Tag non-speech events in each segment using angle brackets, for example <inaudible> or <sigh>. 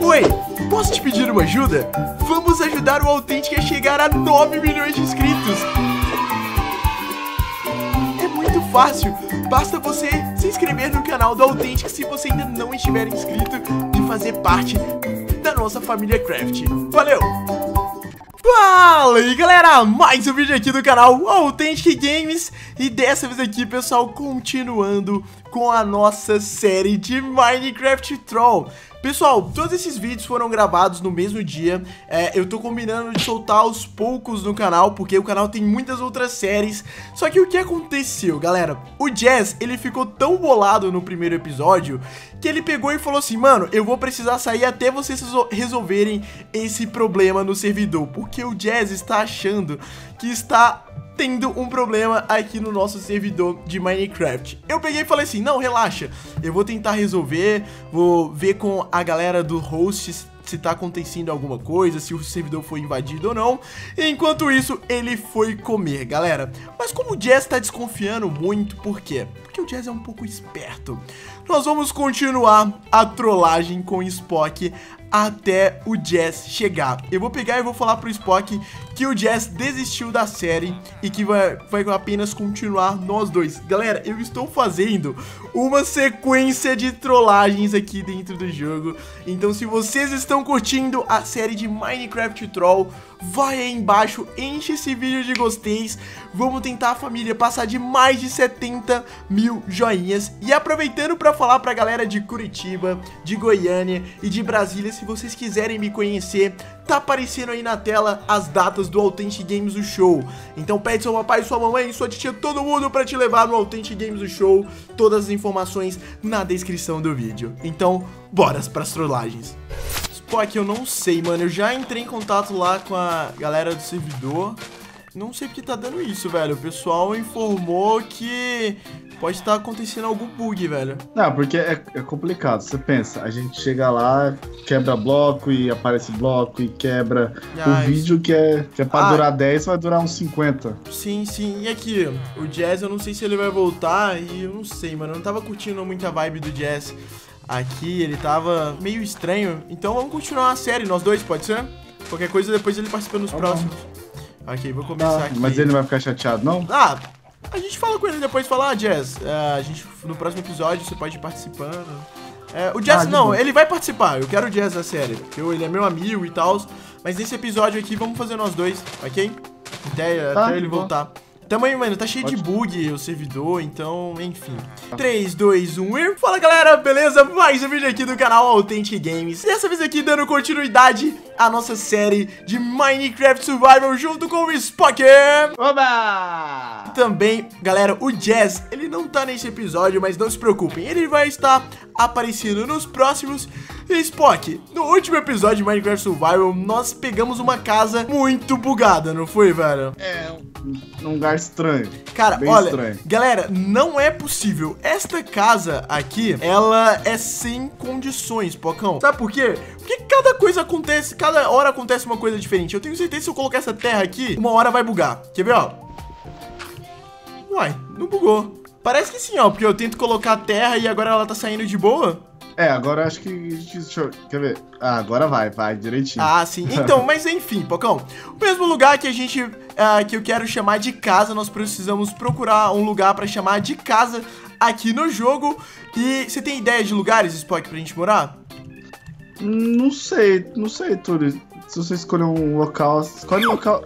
Oi, posso te pedir uma ajuda? Vamos ajudar o Authentic a chegar a 9 milhões de inscritos. É muito fácil, basta você se inscrever no canal do Authentic se você ainda não estiver inscrito fazer parte da nossa família Craft. Valeu! Fala aí galera, mais um vídeo aqui do canal Authentic Games E dessa vez aqui pessoal, continuando com a nossa série de Minecraft Troll. Pessoal, todos esses vídeos foram gravados no mesmo dia. É, Eu tô combinando de soltar aos poucos no canal Porque o canal tem muitas outras séries. Só que o que aconteceu, galera? O Jazz, ele ficou tão bolado no primeiro episódio Que ele pegou e falou assim Mano, eu vou precisar sair até vocês resolverem esse problema no servidor Porque o Jazz está achando que está tendo um problema aqui no nosso servidor de Minecraft. Eu peguei e falei assim, não, relaxa, eu vou tentar resolver, vou ver com a galera do host se tá acontecendo alguma coisa, se o servidor foi invadido ou não. Enquanto isso, ele foi comer, galera. Mas como o Jazz tá desconfiando muito, por quê? Porque o Jazz é um pouco esperto. Nós vamos continuar a trollagem com o Spock até o Jazz chegar. Eu vou pegar e vou falar pro Spock que o Jazz desistiu da série e que vai, vai apenas continuar nós dois. Galera, eu estou fazendo uma sequência de trollagens aqui dentro do jogo. Então se vocês estão curtindo a série de Minecraft Troll, vai aí embaixo, enche esse vídeo de gosteis. Vamos tentar, família, passar de mais de 70 mil joinhas. E aproveitando para falar pra galera de Curitiba, de Goiânia e de Brasília, se vocês quiserem me conhecer, tá aparecendo aí na tela as datas do Authentic Games do Show. Então pede seu papai, sua mamãe, sua tia, todo mundo para te levar no Authentic Games do Show. Todas as informações na descrição do vídeo. Então, bora para as trollagens. Spock, eu não sei, mano. Eu já entrei em contato lá com a galera do servidor. Não sei porque tá dando isso, velho. O pessoal informou que pode estar acontecendo algum bug, velho. Não, porque é, é, complicado. Você pensa, a gente chega lá, quebra bloco e aparece bloco e quebra. O vídeo que é, que é pra ah, durar 10 vai durar uns 50. Sim, sim. E aqui, o Jazz, eu não sei se ele vai voltar e eu não sei, mano. Eu não tava curtindo muito a vibe do Jazz aqui, ele tava meio estranho. Então vamos continuar a série, nós dois, pode ser? Qualquer coisa depois ele participa nos tá próximos. Bom. Ok, vou começar ah, aqui. Mas ele não vai ficar chateado, não? Ah, a gente fala com ele depois, fala, ah, Jazz, uh, a gente, no próximo episódio você pode ir participando. É, o Jazz, ah, não, ele vai participar, eu quero o Jazz na série, porque ele é meu amigo e tal, mas nesse episódio aqui vamos fazer nós dois, ok? Até, tá, até ele voltar. Bom. Também, mano, tá cheio Pode. de bug o servidor, então, enfim. 3, 2, 1 e... Fala, galera, beleza? Mais um vídeo aqui do canal Authentic Games. Dessa vez aqui dando continuidade à nossa série de Minecraft Survival junto com o Spock. Oba! Também, galera, o Jazz, ele não tá nesse episódio, mas não se preocupem, ele vai estar aparecendo nos próximos. E Spock, no último episódio de Minecraft Survival, nós pegamos uma casa muito bugada, não foi, velho? É, num lugar estranho. Cara, Bem olha, estranho. galera, não é possível. Esta casa aqui, ela é sem condições, Pocão. Sabe por quê? Porque cada coisa acontece, cada hora acontece uma coisa diferente. Eu tenho certeza que se eu colocar essa terra aqui, uma hora vai bugar. Quer ver, ó? Uai, não bugou. Parece que sim, ó, porque eu tento colocar a terra e agora ela tá saindo de boa. É, agora acho que. Deixa eu, quer ver? Ah, agora vai, vai, direitinho. Ah, sim. Então, <laughs> mas enfim, Pocão. O mesmo lugar que a gente. Uh, que eu quero chamar de casa, nós precisamos procurar um lugar pra chamar de casa aqui no jogo. E você tem ideia de lugares, Spock, pra gente morar? Não sei, não sei, Turi. Se você escolher um local, escolhe um local.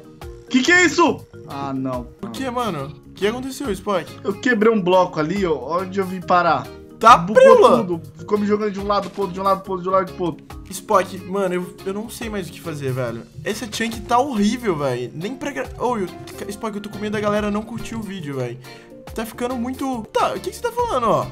Que que é isso? Ah, não. O que, mano? O que aconteceu, Spock? Eu quebrei um bloco ali, ó, onde eu vim parar. Tá prula! tudo. Ficou me jogando de um lado pro outro, de um lado pro outro, de um lado pro outro. Spock, mano, eu, eu não sei mais o que fazer, velho. Essa chunk tá horrível, velho. Nem pra... Ô, oh, Spock, eu tô com medo da galera não curtir o vídeo, velho. Tá ficando muito... Tá, o que, que você tá falando, ó?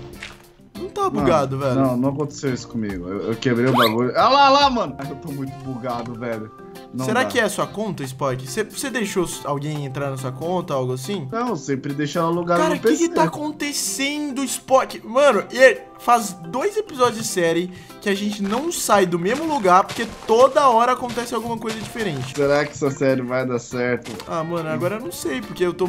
Não tá bugado, velho. Não, não aconteceu isso comigo. Eu, eu quebrei o bagulho. Olha lá, lá, mano. Eu tô muito bugado, velho. Não Será dá. que é a sua conta, Spock? Você- Você deixou alguém entrar na sua conta, algo assim? Não, sempre deixa ela alugada Cara, no o que, PC. que tá acontecendo, Spock? Mano, e faz dois episódios de série que a gente não sai do mesmo lugar porque toda hora acontece alguma coisa diferente. Será que essa série vai dar certo? Ah, mano, agora eu não sei, porque eu tô.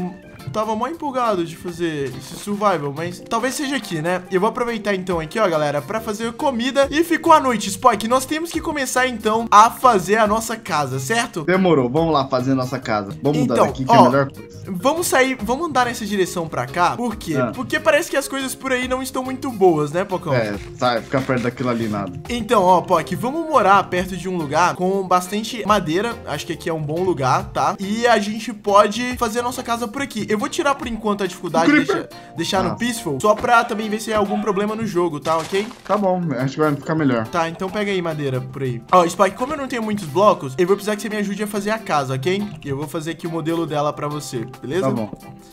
Tava mó empolgado de fazer esse survival, mas talvez seja aqui, né? Eu vou aproveitar então aqui, ó, galera, pra fazer comida. E ficou a noite, Spock. Nós temos que começar então a fazer a nossa casa, certo? Demorou, vamos lá fazer nossa casa. Vamos mudar Então, daqui que é ó, a melhor coisa. Vamos sair, vamos andar nessa direção pra cá. Por quê? Ah. Porque parece que as coisas por aí não estão muito boas, né, Pocão? É, sai, fica perto daquilo ali nada. Então, ó, Pock, vamos morar perto de um lugar com bastante madeira. Acho que aqui é um bom lugar, tá? E a gente pode fazer a nossa casa por aqui. Eu vou tirar por enquanto a dificuldade, deixa, deixar no Ah. Peaceful, só pra também ver se há algum problema no jogo, tá? Ok? Tá bom, acho que vai ficar melhor. Tá, então pega aí madeira por aí. Ó, Spike, como eu não tenho muitos blocos, eu vou precisar que você me ajude a fazer a casa, ok? Eu vou fazer aqui o modelo dela pra você, beleza? Tá bom.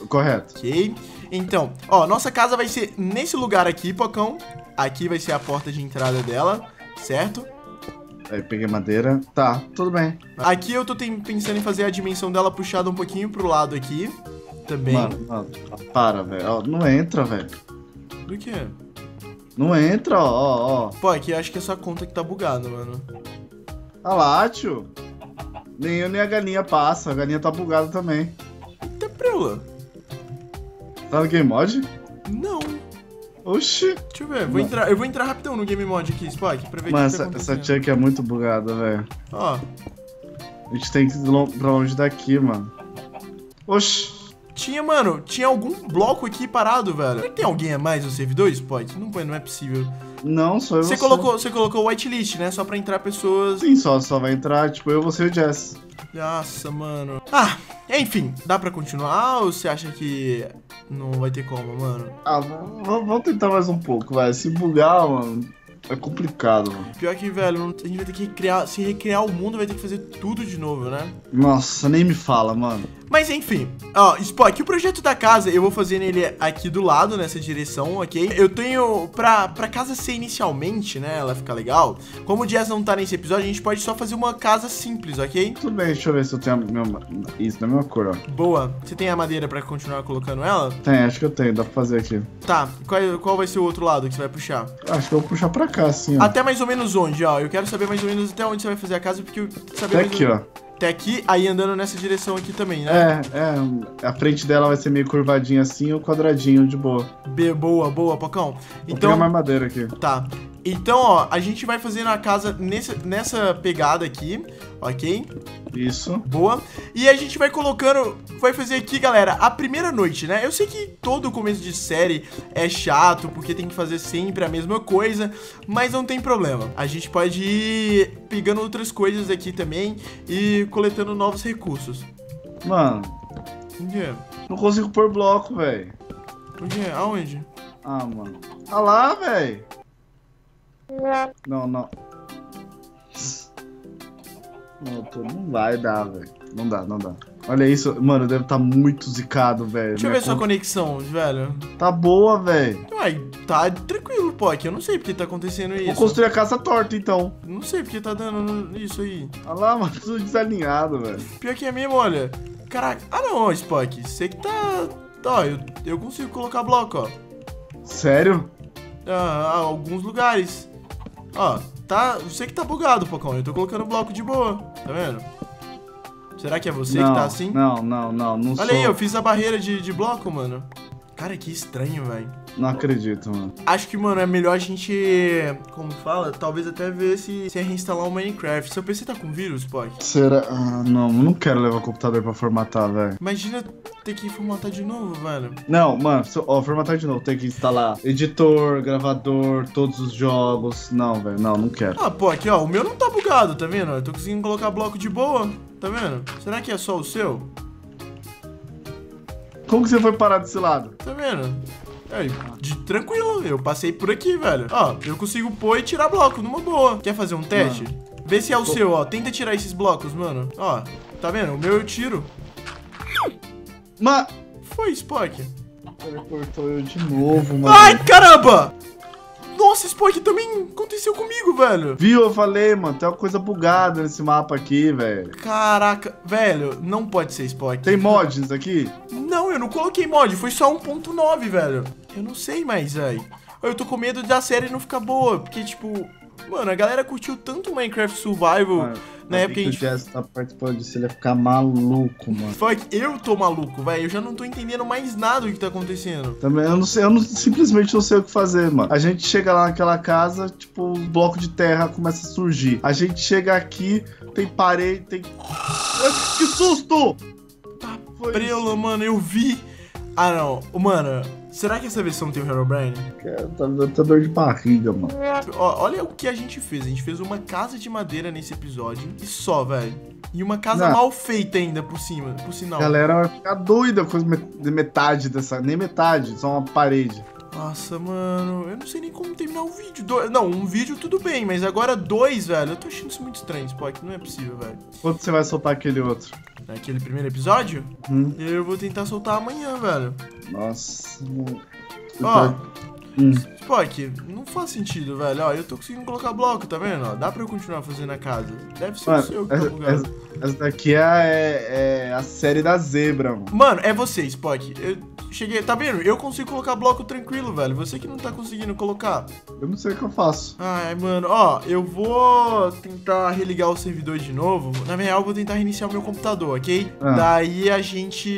Correto. Ok. Então, ó, nossa casa vai ser nesse lugar aqui, Pocão. Aqui vai ser a porta de entrada dela, certo? Aí peguei madeira. Tá, tudo bem. Aqui eu tô pensando em fazer a dimensão dela puxada um pouquinho pro lado aqui. Também. Mano, mano, para, velho. Não entra, velho. Do que? Não entra, ó, ó, ó. Pô, aqui acho que é sua conta que tá bugada, mano. Olha lá, tio. Nem eu nem a galinha passa. A galinha tá bugada também. Até preula. Tá no Game Mod? Não. Oxi. Deixa eu ver. Vou Não. entrar, eu vou entrar rapidão no Game Mod aqui, Spock, pra ver o Mano, que, que tá essa, essa chunk é muito bugada, velho. Ó, A gente tem que ir pra longe daqui, mano. Oxi. Tinha, mano, tinha algum bloco aqui parado, velho. Será que tem alguém a mais no servidor, Spock? Não, não é possível. Não, sou eu Você você. colocou, você colocou whitelist, né? Só pra entrar pessoas Sim, só, só vai entrar, tipo, eu, você e o Jess. Nossa, mano. Ah, enfim, dá pra continuar ou você acha que não vai ter como, mano? Ah, vamos tentar mais um pouco, vai. Se bugar, mano, é complicado, mano. Pior que, velho, a gente vai ter que recriar, se recriar o mundo, vai ter que fazer tudo de novo, né? Nossa, nem me fala, mano. Mas enfim, ó, Spock, o projeto da casa eu vou fazer nele aqui do lado, nessa direção, ok? Eu tenho, pra, pra casa ser inicialmente, né, ela ficar legal, como o Jazz não tá nesse episódio, a gente pode só fazer uma casa simples, ok? Tudo bem, deixa eu ver se eu tenho a mesma... Isso, na mesma cor, ó. Boa. Você tem a madeira pra continuar colocando ela? Tem, acho que eu tenho, dá pra fazer aqui. Tá, qual, qual vai ser o outro lado que você vai puxar? Acho que eu vou puxar pra cá, assim, ó. Até mais ou menos onde, ó. Eu quero saber mais ou menos até onde você vai fazer a casa, porque eu saber Até aqui, ou... ó. Até aqui, aí andando nessa direção aqui também, né? É, é, a frente dela vai ser meio curvadinha assim, ou quadradinho, de boa. B, boa, boa, Pocão. Vou Então, pegar mais madeira aqui. tá. Então, ó, a gente vai fazer na casa nesse, nessa pegada aqui, ok? Isso. Boa. E a gente vai colocando, vai fazer aqui, galera, a primeira noite, né? Eu sei que todo começo de série é chato, porque tem que fazer sempre a mesma coisa, mas não tem problema. A gente pode ir pegando outras coisas aqui também e coletando novos recursos. Mano, O quê? não consigo pôr bloco, velho. O quê? Aonde? Ah, mano. Ah lá, velho. Não, não. Não, tô- não vai dar, velho. Não dá, não dá. Olha isso, mano, deve estar muito zicado, velho. Deixa eu Minha ver sua conta conexão, velho. Tá boa, velho. Uai, tá tranquilo, Pock. Eu não sei porque tá acontecendo Vou isso. construir a casa torta, então. Não sei porque tá dando isso aí. Olha lá, mano, tudo desalinhado, velho. Pior que é mesmo, olha. Caraca. Ah, não, Spock. Você que tá. Ó, eu, eu consigo colocar bloco, ó. Sério? Ah, ah, alguns lugares. Ó, tá. Você que tá bugado, Pocão. Eu tô colocando bloco de boa. Tá vendo? Será que é você não, que tá assim? Não, não, não, não Olha sou. aí, eu fiz a barreira de, de bloco, mano. Cara, que estranho, velho. Não acredito, mano. Acho que, mano, é melhor a gente. Como fala? Talvez até ver se, se é reinstalar o Minecraft. Seu PC tá com vírus, Spock? Será? Ah, não, não quero levar o computador pra formatar, velho. Imagina ter que formatar de novo, velho. Não, mano, ó, formatar de novo. Tem que instalar editor, gravador, todos os jogos. Não, velho, não, não quero. Ah, pô, aqui, ó, o meu não tá bugado, tá vendo? Eu tô conseguindo colocar bloco de boa, tá vendo? Será que é só o seu? Como que você foi parar desse lado? Tá vendo? É, de tranquilo, eu passei por aqui, velho. Ó, eu consigo pôr e tirar bloco numa boa. Quer fazer um teste? Vê se é o seu, ó. Tenta tirar esses blocos, mano. Ó, tá vendo? O meu eu tiro. Mas. Foi, Spock. Ele cortou eu de novo, mano. Ai, caramba! Nossa, Spock, também aconteceu comigo, velho. Viu? Eu falei, mano, tem uma coisa bugada nesse mapa aqui, velho. Caraca, velho, não pode ser Spock. Tem mods nisso aqui? Não, eu não coloquei mod, foi só 1.9, velho. Eu não sei mais, velho. Eu tô com medo da série não ficar boa, porque, tipo, mano, a galera curtiu tanto Minecraft Survival Mano, na época que a o gente. Jess tá participando disso, ele ia ficar maluco, mano. Fuck, eu tô maluco, velho. Eu já não tô entendendo mais nada do que tá acontecendo. Também, eu não sei, eu não, simplesmente não sei o que fazer, mano. A gente chega lá naquela casa, tipo, um bloco de terra começa a surgir. A gente chega aqui, tem parede, tem. Que susto! Tá Prelo, mano, eu vi. Ah, não. Mano, será que essa versão tem o Herobrine? Cara, Tá tá dor de barriga, mano. Ó, olha o que a gente fez. A gente fez uma casa de madeira nesse episódio e só, velho. E uma casa Não. mal feita ainda por cima, por sinal. A galera vai ficar doida com metade dessa. Nem metade, só uma parede. Nossa, mano, eu não sei nem como terminar o vídeo. Do- Não, um vídeo tudo bem, mas agora dois, velho. Eu tô achando isso muito estranho, Spock. Não é possível, velho. Quando você vai soltar aquele outro? Naquele primeiro episódio, Hum? eu vou tentar soltar amanhã, velho. Nossa. Ó. Hum. Spock, não faz sentido, velho. Ó, eu tô conseguindo colocar bloco, tá vendo? Ó, dá pra eu continuar fazendo a casa. Deve ser o Mano, seu que tá bugado. essa- essa daqui é, é- é a série da zebra, mano. Mano, é você, Spock. Eu cheguei, tá vendo? Eu consigo colocar bloco tranquilo, velho. Você que não tá conseguindo colocar. Eu não sei o que eu faço. Ai, mano, ó, eu vou tentar religar o servidor de novo. Na real, eu vou tentar reiniciar o meu computador, ok? Ah. Daí a gente.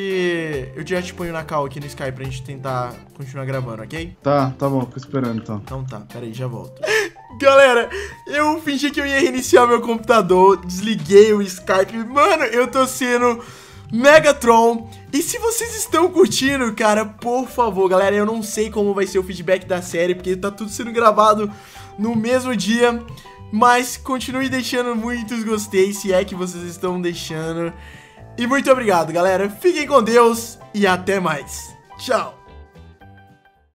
Eu já te ponho na cal aqui no Skype pra gente tentar continuar gravando, ok? Tá, tá bom, fico esperando então. Então tá, peraí, já volto. <laughs> Galera, eu fingi que eu ia reiniciar meu computador, desliguei o Skype. Mano, eu tô sendo Megatron. E se vocês estão curtindo, cara, por favor, galera, eu não sei como vai ser o feedback da série, porque tá tudo sendo gravado no mesmo dia. Mas continue deixando muitos gostei, se é que vocês estão deixando. E muito obrigado, galera. Fiquem com Deus e até mais. Tchau.